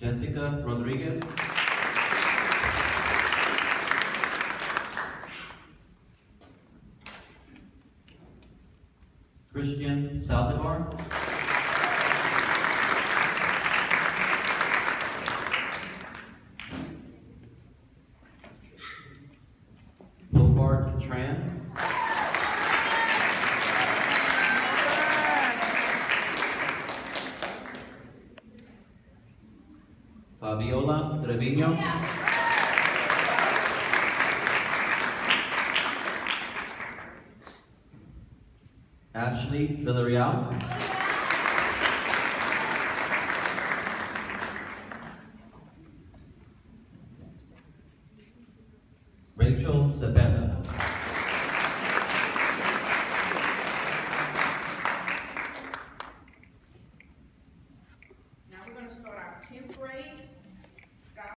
Jessica Rodriguez. Christian Saldivar. Hobart Tran. Fabiola Trevino. Ashley Villarreal. Rachel Cepeda. Now we're gonna start our tenth grade